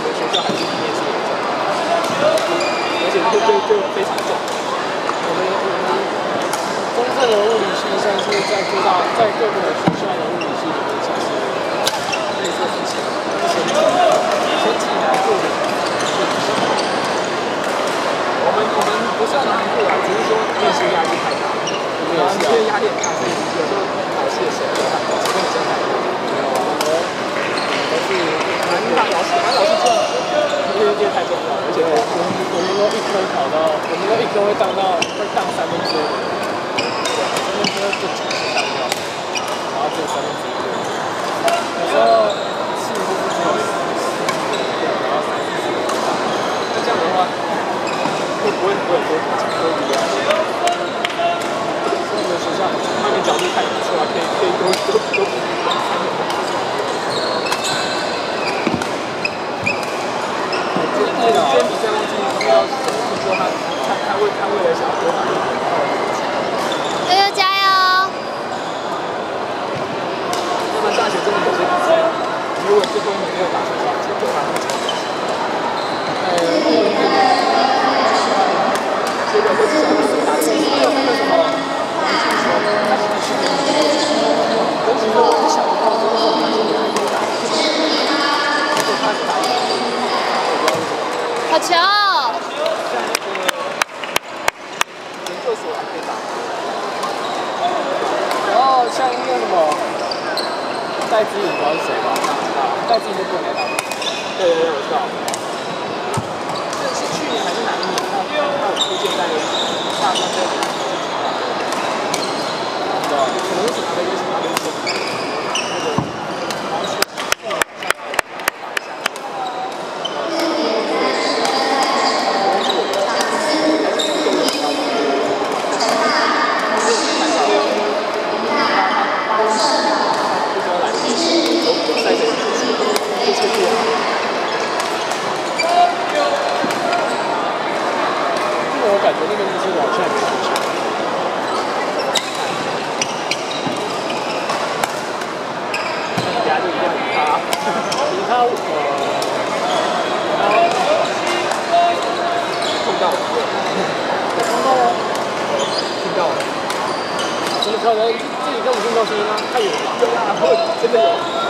我们学校还是毕业是有证，而且就就就非常重。我们我们中正的物理系算是在各大在各个学校的物理系里面算是可以说是前前几前是年做的。我们我们不算难过啊，只是说练习压力。我们都一颗烤到，我们都一颗会当到会当三分之一。三分之二就全部当掉，然后就三分之一。有时候四分之只有四四然后三分之一。那这样的话，会不会不会多考多一点？所以我们学校外面角度看不出来，可以可以多多多补两三年。今天今天比赛忘记不知道是什么，听说他他他为他为了想多打一点，然后。大学真的有些比赛，如果最终你没有打出成绩，就蛮惨的。呃，这个我只想说，打球没有那个什么环境球，它是去年尤其是我很小的时候，环境也还可以打。结果他是打一个，我不知道为什么。好球！像那个研究所还可以打。然后像那个什么。戴资颖知道是谁吗？戴资颖就不能来打。对对对，我知道。让人自己跳舞更高兴啊太远了。真的有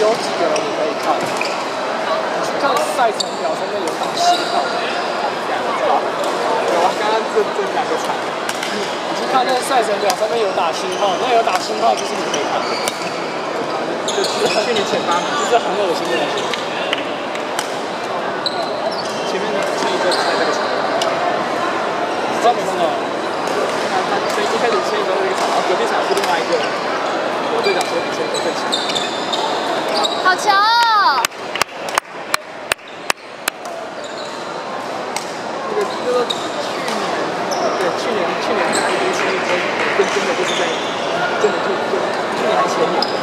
有几个人你可以看？你去看赛程表上面有打星号。的好有啊刚刚这这两个场。你你去看那个赛程表上面有打星号那有打星号就是你可以看。就是他跟你扯就是很恶心的东西。好球！这个这个去年，对，去年去年大家一起去，真的就是在，真的就就去年还前年。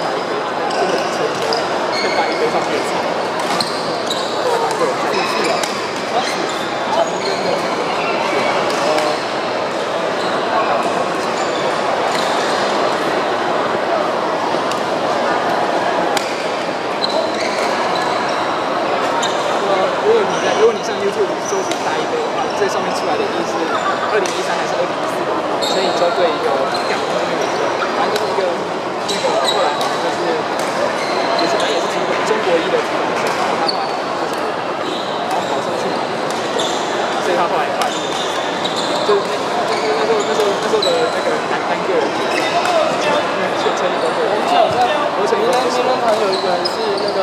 有一个人是那个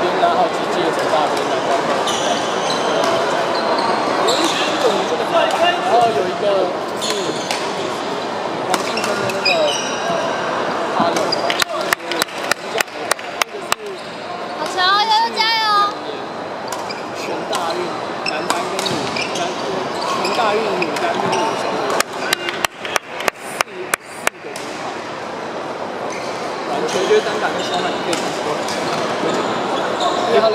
连拿好几届成大的南高校，然后有一个就是黄庆生的那个他的，好球，悠悠加油！全大运男单跟女男全大运女单跟女双的四四个金牌，完全觉得单打跟双打你可以同时都很强，因为他的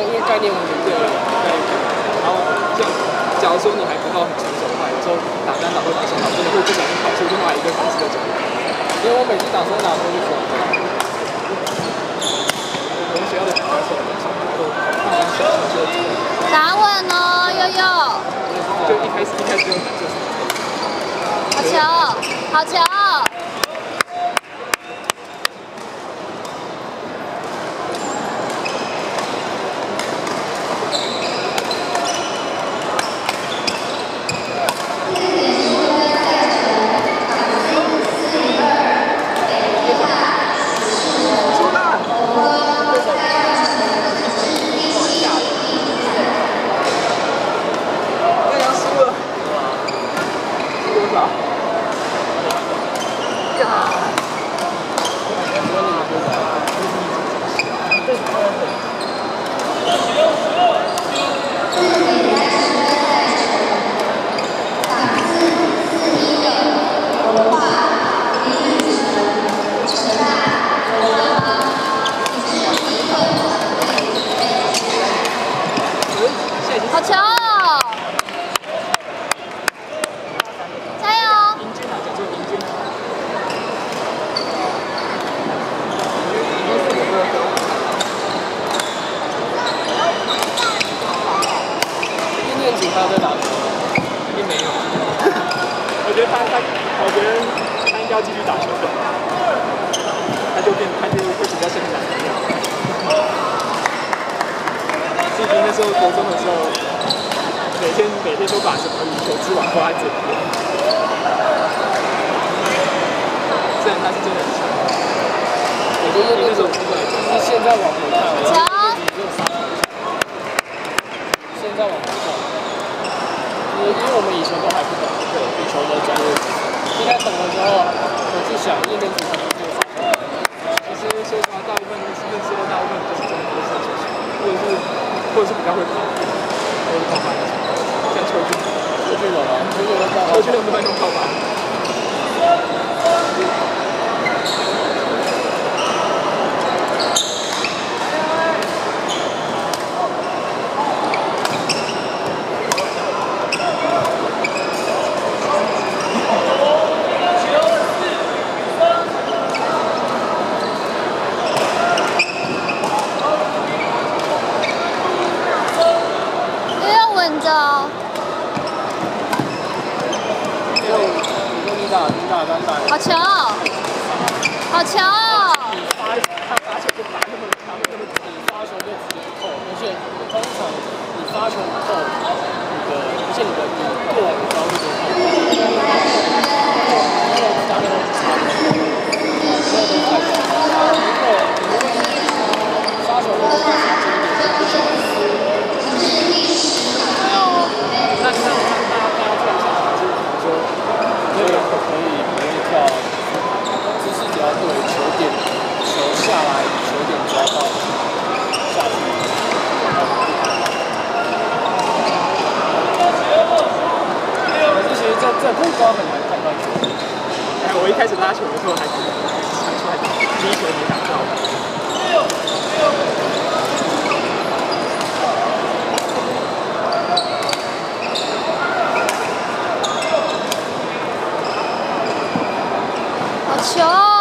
因为概念完全不对。然后像假如说你还不到很成熟的话，有时候打单打或打双打真的会不小心跑出另外一个方式的角度。因为我每次打双打都是爽。我们学校的打手都慢慢小就打稳哦，悠悠。就一开始一开始就就是好球，好球！出蛋。岳阳输了，输多少？呀！现在已经好球！加油！赢军了，讲说赢军。一念景他在打球，并没有。我觉得他他，我觉得他应该要继续打球的，他就变他就会比较像个男人一样。自己那时候国中的时候，每天每天都把什么羽球之王挂在嘴边。虽然他是真的很强，我觉得以那那种种风格来讲，就是现在往回看。现在往回看，因为因为我们以前都还不懂对羽球的专业知识，应该懂的时候，我是想一念景他们就其实说实话，大部分认识的大部分就是中国的射手型，或者是或者是比较会跑，或者是跑法的，像邱俊，出去了吗？出去了报邱俊很不会用跑法。悠悠稳着哦，就好球，好球！你发他发球就打那么长那么直，你发球就直接扣，而且通常你发球不扣，你的而且你的你过这个目光很难看到球哎我一开始拉球的时候还是第一球没打到。没有没有好球